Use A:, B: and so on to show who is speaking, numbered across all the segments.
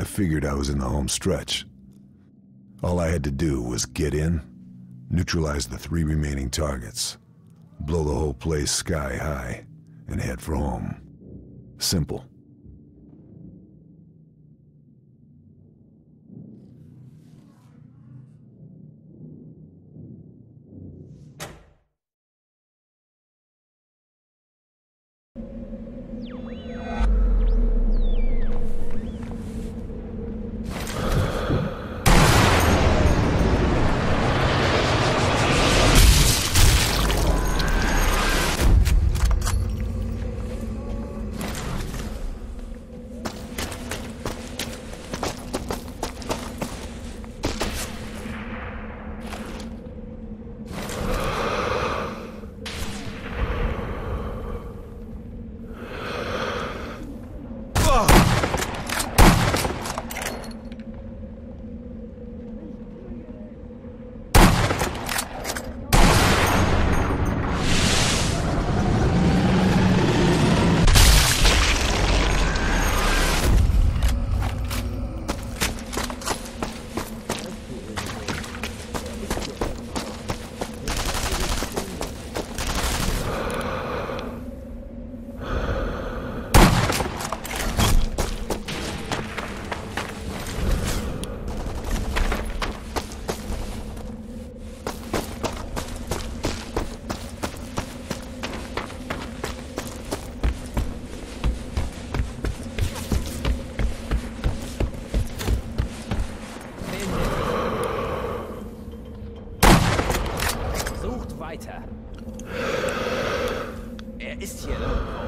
A: I figured I was in the home stretch. All I had to do was get in, neutralize the three remaining targets, blow the whole place sky high, and head for home. Simple.
B: weiter. Er ist hier.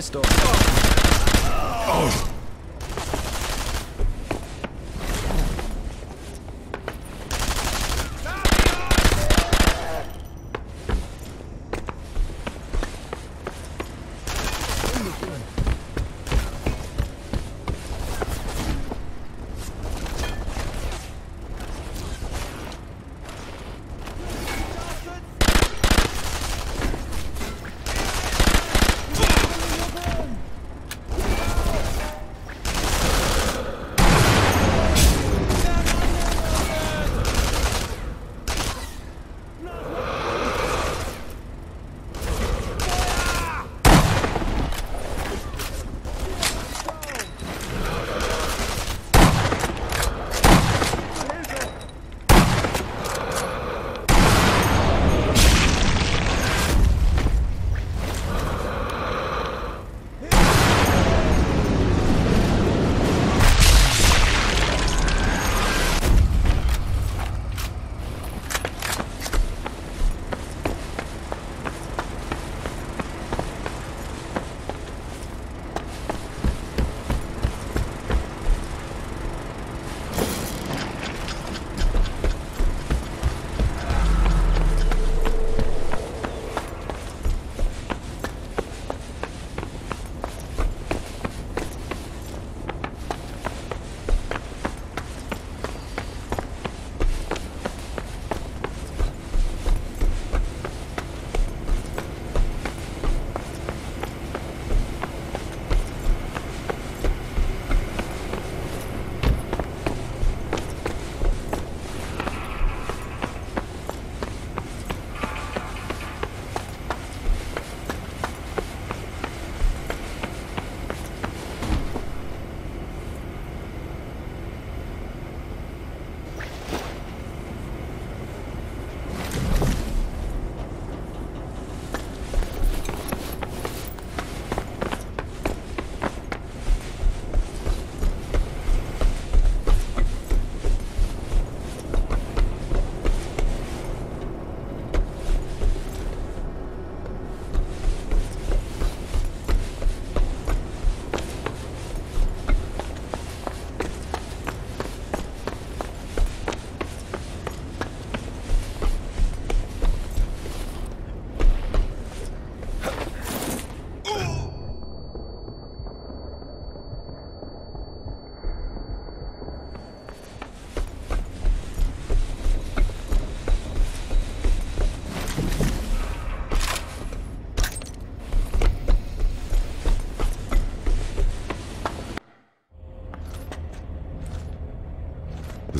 C: Fest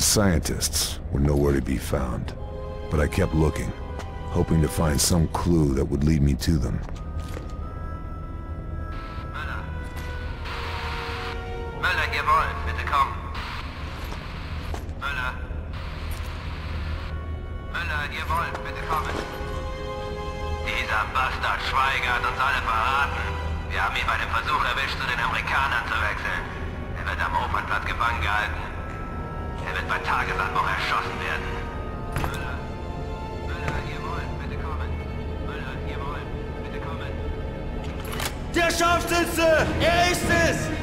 A: scientists were nowhere to be found, but I kept looking, hoping to find some clue that would lead me to them.
B: Möller, ihr wollt, bitte komm. Möller, ihr wollt, bitte kommen. Dieser Bastard Schweiger hat uns alle verraten. Wir haben ihn bei dem Versuch erwischt, zu den Amerikanern zu wechseln. Er wird am Opernplatz gefangen gehalten. Er wird bei Tagesanbruch erschossen werden. Möller. Möller, ihr wollt, bitte kommen. Möller, ihr wollt, bitte kommen.
D: Der Scharfschütze! Er ist es!